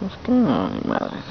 Es que no, mi madre.